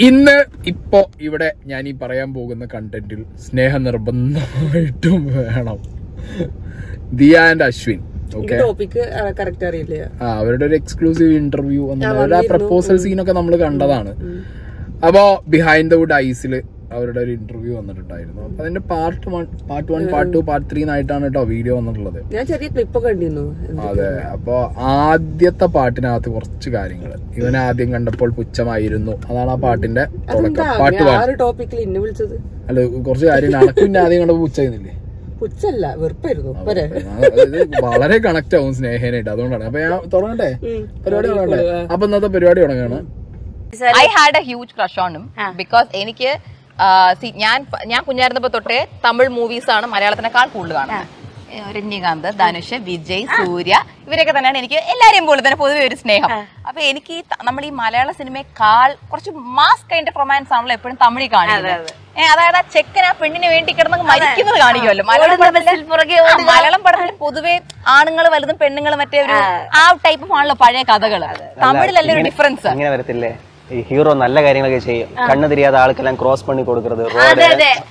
ഇന്ന് ഇപ്പോ ഇവിടെ ഞാൻ ഈ പറയാൻ പോകുന്ന കണ്ടന്റിൽ സ്നേഹം നിർബന്ധമായിട്ടും വേണം ദിയ ആൻഡ് അശ്വിൻ ആ അവരുടെ ഒരു എക്സ്ക്ലൂസീവ് ഇന്റർവ്യൂ. പ്രപ്പോസൽ സീനൊക്കെ നമ്മൾ കണ്ടതാണ്. അപ്പോ ബിഹൈൻഡ് ദ വുഡ് ഐസിൽ അവരുടെ ഒരു ഇന്റർവ്യൂ വന്നിട്ടുണ്ടായിരുന്നു. അപ്പൊ അതിന്റെ part one part one part two part three ആയിട്ടാണ് കേട്ടോ വീഡിയോ വന്നിട്ടുള്ളത്. ഞാൻ ചെറിയ ക്ലിപ്പ് കണ്ടിരുന്നു. അതെ. അപ്പൊ ആദ്യത്തെ പാട്ടിനകത്ത് കുറച്ച് കാര്യങ്ങൾ ഇവൻ ആദ്യം കണ്ടപ്പോൾ പുച്ഛമായിരുന്നു. അതാണ് ആ പാട്ടിന്റെ തുടക്കം. പാട്ട് ടോപ്പിക്കിൽ ഇന്നെ വിളിച്ചത്. അല്ല കുറച്ച് കാര്യം അനക്കും പിന്നെ ആദ്യം കണ്ടപ്പോൾ പുച്ഛമായിരുന്നില്ലേ? പുച്ഛല്ല വെറുപ്പായിരുന്നു. വളരെ കണക്ട് ആവും സ്നേഹനായിട്ട്. അതുകൊണ്ടാണ്. അപ്പൊ ഞാൻ തുടങ്ങട്ടെ. പരിപാടി തുടങ്ങട്ടെ? അപ്പൊ ഇന്നത്തെ പരിപാടി തുടങ്ങാണ്. I had a huge crush on because എനിക്ക് ഞാൻ ഞാൻ കുഞ്ഞായിരുന്നപ്പോ തൊട്ടേ തമിഴ് മൂവീസാണ് ആണ് മലയാളത്തിനേക്കാൾ കൂടുതൽ കാണുന്നത്. രജനീകാന്ത് ധനുഷ് വിജയ് സൂര്യ ഇവരൊക്കെ തന്നെയാണ് എനിക്ക് എല്ലാരെയും പോലെ തന്നെ പൊതുവെ ഒരു സ്നേഹം. അപ്പൊ എനിക്ക് നമ്മൾ ഈ മലയാള സിനിമയെക്കാൾ കുറച്ച് മാസ് കൈൻഡ് റൊമാൻസ് ആണല്ലോ എപ്പോഴും തമിഴിൽ കാണിക്കുന്നത്. ഏ, അതായത് ആ ചെക്കൻ ആ പെണ്ണിന് വേണ്ടി കിടന്ന് മരിക്കുന്നത് കാണിക്കുമല്ലോ. മലയാളം പടത്തിൽ പൊതുവെ ആണുങ്ങൾ വലുതും പെണ്ണുങ്ങൾ മറ്റേ ഒരു ആ. ടൈപ്പ് ആണല്ലോ പഴയ കഥകൾ തമിഴിലല്ലേ ഒരു ഡിഫറൻസ് അങ്ങനെ വരത്തില്ലേ? ഈ ഹീറോ നല്ല കാര്യങ്ങളൊക്കെ ചെയ്യും. കണ്ണു തിരിയാതെ ആൾക്കെല്ലാം ക്രോസ് പണി കൊടുക്കുന്നത് റോഡ്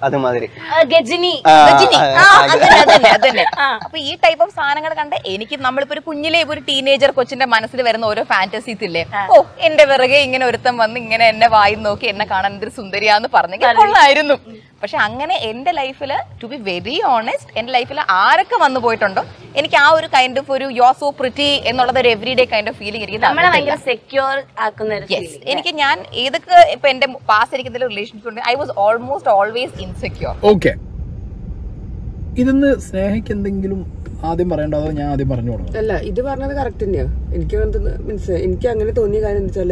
അതുമാതിരി. ഗജനി. ആ, രജനി. ആ, ആ, ആ, അതന്നെ, അതന്നെ, അതന്നെ. അപ്പൊ ഈ ടൈപ്പ് ഓഫ് സാധനങ്ങൾ കണ്ട് എനിക്ക് നമ്മളിപ്പോ ഒരു കുഞ്ഞിലെ ഒരു ടീനേജർ കൊച്ചിന്റെ മനസ്സിൽ വരുന്ന ഓരോ ഫാന്റസീസ് ഇല്ലേ? ഓ എന്റെ പിറകെ ഇങ്ങനെ ഒരുത്തം വന്ന് ഇങ്ങനെ എന്നെ വായി നോക്കി എന്നെ കാണാൻ എന്തൊരു സുന്ദരിയാന്ന് പറഞ്ഞെങ്കിൽ കൊള്ളായിരുന്നു. പക്ഷെ അങ്ങനെ എന്റെ ലൈഫിൽ ടു ബി വെരി ഓണസ്റ്റ് എന്റെ ലൈഫിൽ ആരൊക്കെ വന്നു പോയിട്ടുണ്ടോ? എനിക്ക് ആ ഒരു കൈൻഡ് ഓഫ് ഒരു യോ സോ പ്രിറ്റി എന്നുള്ളത് ഒരു every day kind of feeling എനിക്ക് സെക്യൂർ ആക്കുന്ന. എനിക്ക് ഞാൻ ഏതൊക്കെ ഇപ്പൊ എന്റെ പാസ് എനിക്ക് റിലേഷൻഷിപ്പ് ഉണ്ട് I was almost always insecure okay ഇതിന്ന് സ്നേഹയ്ക്ക് എന്തെങ്കിലും ആദ്യം പറയണ്ടോ അതോ ഞാൻ ആദ്യം പറഞ്ഞു അല്ല ഇത് പറഞ്ഞത് കറക്റ്റ് തന്നെയാണ് എനിക്ക് അങ്ങനത്തെ മീൻസ് എനിക്ക് അങ്ങനെ തോന്നിയ കാര്യം എന്ന് വെച്ചാൽ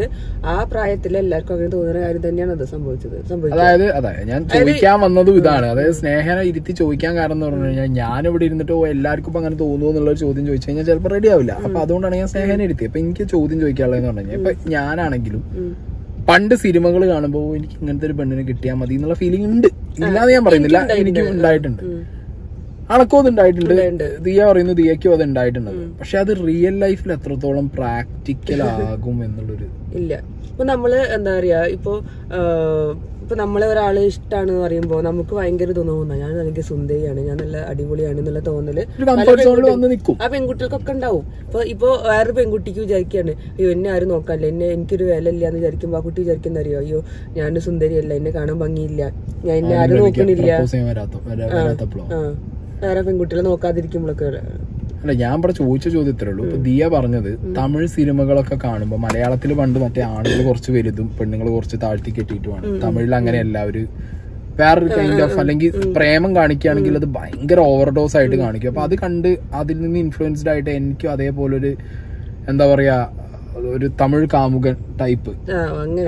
ആ പ്രായത്തിൽ എല്ലാവർക്കും അങ്ങനെ തോന്നുന്ന കാര്യം തന്നെയാണ് അത് സംഭവിച്ചത്. അതായത് അതെ ഞാൻ ചോദിക്കാൻ വന്നതും ഇതാണ്. അതായത് സ്നേഹനെ ഇരുത്തി ചോദിക്കാൻ കാരണം എന്ന് പറഞ്ഞു കഴിഞ്ഞാൽ ഞാൻ ഇവിടെ ഇരുന്നിട്ട് എല്ലാവർക്കും ഇപ്പൊ അങ്ങനെ തോന്നുന്നു എന്നുള്ള ഒരു ചോദ്യം ചോദിച്ചു കഴിഞ്ഞാൽ ചിലപ്പോൾ റെഡി ആവില്ല. അപ്പൊ അതുകൊണ്ടാണ് ഞാൻ സ്നേഹനെ ഇരുത്തി അപ്പൊ എനിക്ക് ചോദ്യം ചോദിക്കാനുള്ളതെന്ന് പറഞ്ഞു കഴിഞ്ഞാൽ ഇപ്പൊ ഞാനാണെങ്കിലും പണ്ട് സിനിമകൾ കാണുമ്പോൾ എനിക്ക് ഇങ്ങനത്തെ ഒരു പെണ്ണിനെ കിട്ടിയാൽ മതി എന്നുള്ള ഫീലിംഗ് ഉണ്ട്. ഇല്ലാതെ ഞാൻ പറയുന്നില്ല. എനിക്ക് ഉണ്ടായിട്ടുണ്ട്. അണക്കോ അത് ഉണ്ടായിട്ടുണ്ട്. ദിയ പറയുന്നു ദിയക്കും അത് ഉണ്ടായിട്ടുണ്ട് പക്ഷെ അത് റിയൽ ലൈഫിൽ എത്രത്തോളം പ്രാക്ടിക്കൽ ആകും എന്നുള്ളൊരു ഇല്ല. ഇപ്പൊ നമ്മൾ എന്താ പറയാ ഇപ്പൊ ഇപ്പൊ നമ്മളെ ഒരാൾ ഇഷ്ടമാണ് പറയുമ്പോ നമുക്ക് ഭയങ്കര തോന്നുന്ന ഞാൻ എനിക്ക് സുന്ദരിയാണ് ഞാൻ നല്ല അടിപൊളിയാണ് എന്നുള്ള തോന്നൽ ആ പെൺകുട്ടികൾക്കൊക്കെ ഉണ്ടാവും. ഇപ്പൊ ഇപ്പൊ വേറൊരു പെൺകുട്ടിക്ക് വിചാരിക്കാണ് അയ്യോ എന്നെ ആരും നോക്കാനില്ല. എന്നെ എനിക്കൊരു വില ഇല്ല എന്ന് വിചാരിക്കുമ്പോ ആ കുട്ടി വിചാരിക്കുന്ന അറിയോ? അയ്യോ ഞാൻ സുന്ദരിയല്ല. എന്നെ കാണാൻ ഭംഗിയില്ല. ഞാൻ എന്നെ ആരും നോക്കണില്ല. ആ. വേറെ പെൺകുട്ടികളെ നോക്കാതിരിക്കുമ്പോഴൊക്കെ അല്ല ഞാൻ ഇവിടെ ചോദിച്ച ചോദ്യത്തിലേ ഉള്ളൂ. ഇപ്പൊ ദിയ പറഞ്ഞത് തമിഴ് സിനിമകളൊക്കെ കാണുമ്പോൾ മലയാളത്തിൽ പണ്ട് മറ്റേ ആണുങ്ങൾ കുറച്ച് വലുതും പെണ്ണുങ്ങൾ കുറച്ച് താഴ്ത്തി കെട്ടിയിട്ടുമാണ് തമിഴിൽ അങ്ങനെ എല്ലാവരും വേറൊരു കൈൻഡ് ഓഫ് അല്ലെങ്കിൽ പ്രേമം കാണിക്കുകയാണെങ്കിൽ അത് ഭയങ്കര ഓവർഡോസ് ആയിട്ട് കാണിക്കും. അപ്പൊ അത് കണ്ട് അതിൽ നിന്ന് ഇൻഫ്ലുവൻസ്ഡ് ആയിട്ട് എനിക്കും അതേപോലെ ഒരു എന്താ പറയാ ഒരു തമിഴ് കാമുകൻ ടൈപ്പ്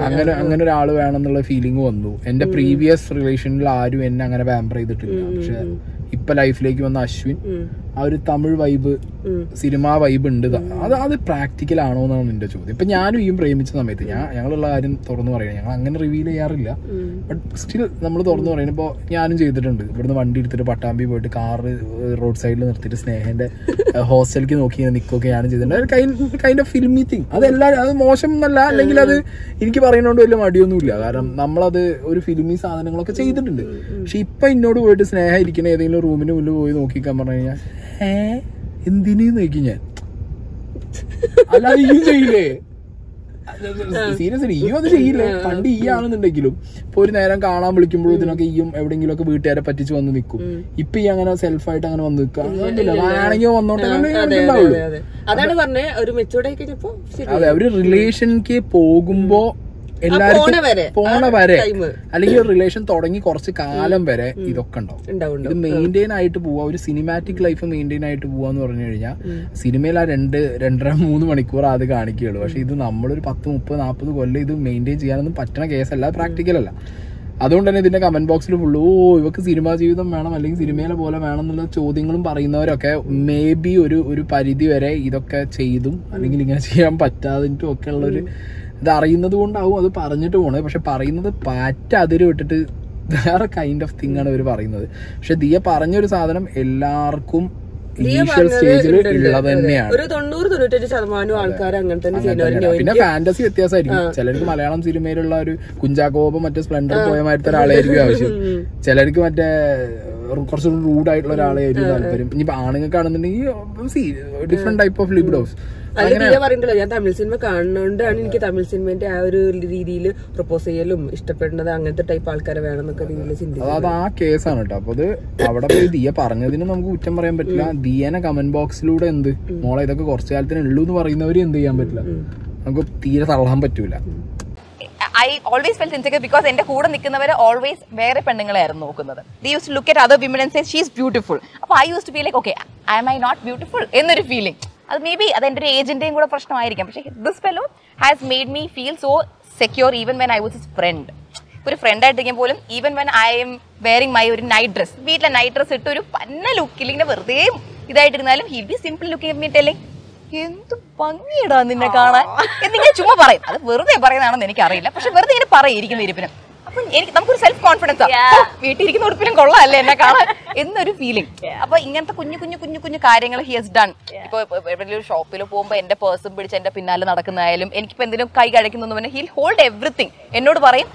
അങ്ങനെ അങ്ങനെ ഒരാൾ വേണം എന്നുള്ള ഫീലിംഗ് വന്നു. എന്റെ പ്രീവിയസ് റിലേഷനിൽ ആരും എന്നെ അങ്ങനെ പാമ്പർ ചെയ്തിട്ടില്ല. പക്ഷെ ഇപ്പൊ ലൈഫിലേക്ക് വന്ന അശ്വിൻ. ആ ഒരു തമിഴ് വൈബ് സിനിമ വൈബ് ഉണ്ട് അത് അത് പ്രാക്ടിക്കൽ ആണോ എന്നാണ് എന്റെ ചോദ്യം. ഇപ്പൊ ഞാനും ഈ പ്രേമിച്ച സമയത്ത് ഞാൻ ഞങ്ങളുള്ള കാര്യം തുറന്നു പറയണം. ഞങ്ങൾ അങ്ങനെ റിവീൽ ചെയ്യാറില്ല. ബട്ട് സ്റ്റിൽ നമ്മൾ തുറന്നു ഇപ്പൊ ഞാനും ചെയ്തിട്ടുണ്ട്. ഇവിടുന്ന് വണ്ടി എടുത്തിട്ട് പട്ടാമ്പി പോയിട്ട് കാറ് റോഡ് സൈഡിൽ നിർത്തിയിട്ട് സ്നേഹന്റെ ഹോസ്റ്റലിലേക്ക് നോക്കി നിൽക്കുകയൊക്കെ ഞാനും ചെയ്തിട്ടുണ്ട്. കൈൻഡ് ഓഫ് ഫിൽമി തിങ് അതെല്ലാ അത് മോശം എന്നല്ല. അല്ലെങ്കിൽ അത് എനിക്ക് പറയുന്നതുകൊണ്ട് വലിയ മടിയൊന്നുമില്ല. കാരണം നമ്മളത് ഒരു ഫിലിമി സാധനങ്ങളൊക്കെ ചെയ്തിട്ടുണ്ട്. പക്ഷെ ഇപ്പൊ എന്നോട് പോയിട്ട് സ്നേഹം ഇരിക്കുന്ന ഏതെങ്കിലും റൂമിന് മുന്നിൽ പോയി നോക്കിക്കാൻ പറഞ്ഞു കഴിഞ്ഞാൽ ഏ എന്തിനു നോക്കി ഞാൻ. അല്ലാതെ ഇയും ചെയ്യില്ലേ? സീരിയസ്ലി ഈയും അത് ചെയ്യില്ലേ? പണ്ട് ഈ ആണെന്നുണ്ടെങ്കിലും ഇപ്പൊ ഒരു നേരം കാണാൻ വിളിക്കുമ്പോഴും ഇതിനൊക്കെ ഈയും എവിടെങ്കിലും ഒക്കെ വീട്ടുകാരെ പറ്റിച്ച് വന്ന് നിൽക്കും. ഇപ്പൊ ഈ അങ്ങനെ സെൽഫായിട്ട് അങ്ങനെ വന്ന് നിൽക്കുക. ആണെങ്കിൽ വന്നോട്ടെ. അതാണ് പറഞ്ഞേ ഒരു മെച്ചൂർഡ് ആയി കഴിഞ്ഞപ്പോ അതെ അവർ റിലേഷനിലേക്ക് പോകുമ്പോ എല്ലാവർക്കും പോണ വരെ അല്ലെങ്കിൽ ഒരു റിലേഷൻ തുടങ്ങി കുറച്ച് കാലം വരെ ഇതൊക്കെ ഉണ്ടാവും. ഉണ്ടാവും ഇത് മെയിന്റെയിൻ ആയിട്ട് പോവാ. ഒരു സിനിമാറ്റിക് ലൈഫ് മെയിന്റെയിൻ ആയിട്ട് പോവാന്ന് പറഞ്ഞു കഴിഞ്ഞാൽ സിനിമയിൽ ആ രണ്ട് രണ്ടര മൂന്ന് മണിക്കൂർ അത് കാണിക്കുകയുള്ളൂ. പക്ഷെ ഇത് നമ്മളൊരു പത്ത് മുപ്പത് നാൽപ്പത് കൊല്ലം ഇത് മെയിന്റെയിൻ ചെയ്യാനൊന്നും പറ്റണ കേസല്ല. പ്രാക്ടിക്കൽ അല്ല. അതുകൊണ്ട് തന്നെ ഇതിന്റെ കമന്റ് ബോക്സിൽ ഫുള്ള് ഓ ഇവക്ക് സിനിമാ ജീവിതം വേണം അല്ലെങ്കിൽ സിനിമയിലെ പോലെ വേണം എന്നുള്ള ചോദ്യങ്ങളും പറയുന്നവരൊക്കെ മേ ബി ഒരു ഒരു പരിധി വരെ ഇതൊക്കെ ചെയ്തും അല്ലെങ്കിൽ ഇങ്ങനെ ചെയ്യാൻ പറ്റാതിട്ടും ഒക്കെ ഉള്ളൊരു ഇത് അറിയുന്നത് കൊണ്ടാവും അത് പറഞ്ഞിട്ട് പോണത്. പക്ഷെ പറയുന്നത് പാറ്റ അതിര് വിട്ടിട്ട് വേറെ കൈൻഡ് ഓഫ് തിങ് ആണ് ഇവർ പറയുന്നത്. പക്ഷെ ദിയ പറഞ്ഞൊരു സാധനം എല്ലാവർക്കും ഇനീഷ്യൽ സ്റ്റേജിൽ ഉള്ളത് തന്നെയാണ്. ഒരു തൊണ്ണൂറ് തൊണ്ണൂറ്റഞ്ച് ശതമാനം ആൾക്കാർ അങ്ങനെ തന്നെ പിന്നെ ഫാന്റസി വ്യത്യാസമായിരിക്കും. ചിലർക്ക് മലയാളം സിനിമയിലുള്ള ഒരു കുഞ്ചാക്കോപം മറ്റേ സ്പ്ലെൻഡർ പോയ മാറ്റത്തെ ഒരാളായിരിക്കും ആവശ്യം. ചിലർക്ക് മറ്റേ കുറച്ച് റൂഡായിട്ടുള്ള ഒരാളായിരിക്കും താല്പര്യം. ഇനിയിപ്പോ ആണുങ്ങൾക്കാണെന്നുണ്ടെങ്കിൽ ഡിഫറെന്റ് ടൈപ്പ് ഓഫ് ലിബിഡോസ് പറയണ്ടല്ലോ ഞാൻ തമിഴ് സിനിമ കാണുന്നോണ്ടാണ് എനിക്ക് തമിഴ് സിനിമന്റെ ആ ഒരു രീതിയിൽ പ്രപ്പോസ് ചെയ്യലും ഇഷ്ടപ്പെടുന്നത് അങ്ങനത്തെ ടൈപ്പ് ആൾക്കാരെ വേണം എന്നൊക്കെ രീതിയിൽ ചിന്തിക്കും അത് ആ കേസാണ് കേട്ടോ. അപ്പൊ അത് അവിടെ പോയി ദിയ പറഞ്ഞതിന് നമുക്ക് കുറ്റം പറയാൻ പറ്റില്ല. ദിയനെ കമന്റ് ബോക്സിലൂടെ എന്ത്? മോളെ ഇതൊക്കെ കുറച്ചു കാലത്തിന് ഉള്ളൂ എന്ന് പറയുന്നവര് എന്ത് ചെയ്യാൻ പറ്റില്ല. നമുക്ക് തീരെ തള്ളാൻ പറ്റൂല. I always fell insecure because എന്റെ കൂടെ നിൽക്കുന്നവർ ഓൾവേസ് വേറെ പെണ്ണുങ്ങളായിരുന്നു നോക്കുന്നത്. They use look at other women and say she's beautiful അപ്പോൾ I use to feel like okay I am I not beautiful എന്നൊരു ഫീലിംഗ് അത് മേ ബി അത് എന്റെ ഒരു ഏജിന്റെയും കൂടെ പ്രശ്നമായിരിക്കാം. പക്ഷേ this fellow has made me feel so secure even when I was is friend ഒരു ഫ്രണ്ട് ആയിട്ടിരിക്കും പോലും even when I am wearing my ഒരു നൈറ്റ് ഡ്രസ് വീട്ടിലെ നൈറ്റ് ഡ്രസ് ഇട്ട് ഒരു പന്ന ലുക്കിൽ ഇങ്ങനെ വെറുതെ ഇതായിട്ടിരുന്നാലും ഹി ബി സിമ്പിൾ ലുക്കിംഗ് മീറ്റല്ലേ എന്ത് ഭംഗിയിടാ നിന്നെ കാണാൻ? എന്നിങ്ങനെ ചുമ്മാ പറയും. അത് വെറുതെ പറയുന്നതാണെന്ന് എനിക്കറിയില്ല. പക്ഷെ വെറുതെ ഇങ്ങനെ പറയും ഇരിക്കുന്ന ഇരിപ്പിനും. അപ്പൊ എനിക്ക് നമുക്കൊരു സെൽഫ് കോൺഫിഡൻസ് വീട്ടിൽ ഇരിക്കുന്ന ഉടുപ്പിനും കൊള്ളാമല്ലേ എന്നെ കാണാൻ? എന്നൊരു ഫീലിംഗ് അപ്പൊ ഇങ്ങനത്തെ കുഞ്ഞു കുഞ്ഞു കുഞ്ഞു കുഞ്ഞു കാര്യങ്ങൾ ഹി ഹസ് ഡൺ ഇപ്പൊ എവിടെയെങ്കിലും ഷോപ്പിൽ പോകുമ്പോൾ എന്റെ പേഴ്സും പിടിച്ച് എന്റെ പിന്നാലെ നടക്കുന്നതായാലും എനിക്കിപ്പോ എന്തെങ്കിലും കൈ കഴിക്കുന്നു ഹിൽ ഹോൾഡ് എവറിത്തിങ് എന്നോട് പറയും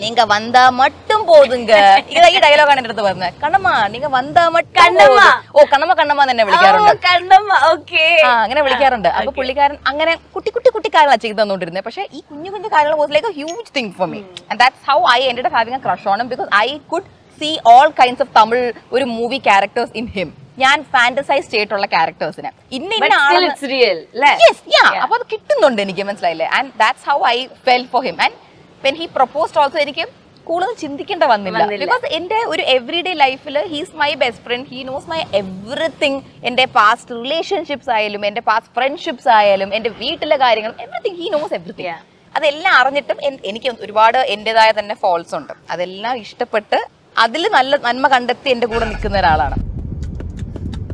நீங்க வந்தா மட்டும் போதுங்க. ഇതാ ഈ ഡയലോഗാണ് എന്റെ അടുത്ത് പറഞ്ഞത് കണ്ണമ്മ നിങ്ങൾ വന്താ കണ്ണമ്മ ഓ കണ്ണമ്മ കണ്ണമ്മ തന്നെ വിളിക്കാറുണ്ട് കണ്ണമ്മ ഓക്കെ ആ അങ്ങനെ വിളിക്കാറുണ്ട്. അപ്പൊ പുള്ളിക്കാരൻ അങ്ങനെ കുട്ടി കുട്ടി കുട്ടി കാര്യങ്ങളാണ് ചെയ്തു തന്നോണ്ടിരുന്നത് പക്ഷേ ഈ കുഞ്ഞു കുഞ്ഞു കാര്യങ്ങൾ was like a huge thing for me and that's how I ended up having a crush on him because I could see all kinds of Tamil ഒരു മൂവി ക്യാരക്ടേഴ്സ് ഇൻ ഹിം ഞാൻ ഫാന്റസൈസ് ചെയ്തിട്ടുള്ള ക്യാരക്ടേഴ്സിനെ ഇന്ന ഇന്ന ആണ് it's real അല്ലേ? Yes യാ അപ്പോൾ അത് കിട്ടുന്നുണ്ട് എനിക്ക് മനസ്സിലായില്ലേ? And that's how I fell for him and when he proposed also എനിക്ക് കൂടുതൽ ചിന്തിക്കേണ്ട വന്നില്ല. ബിക്കോസ് എന്റെ ഒരു എവറി ഡേ ലൈഫിൽ he's my best friend he knows my everything എന്റെ പാസ്റ്റ് റിലേഷൻഷിപ്സ് ആയാലും എന്റെ പാസ്റ്റ് ഫ്രണ്ട്ഷിപ്സ് ആയാലും എന്റെ വീട്ടിലെ കാര്യങ്ങളും എവറിത്തിങ് ഹീ നോസ് എവറിത്തിങ് അതെല്ലാം അറിഞ്ഞിട്ടും എനിക്ക് ഒരുപാട് എന്റെതായ തന്നെ ഫോൾസ് ഉണ്ട്. അതെല്ലാം ഇഷ്ടപ്പെട്ട് അതിൽ നല്ല നന്മ കണ്ടെത്തി എന്റെ കൂടെ നിൽക്കുന്ന ഒരാളാണ്.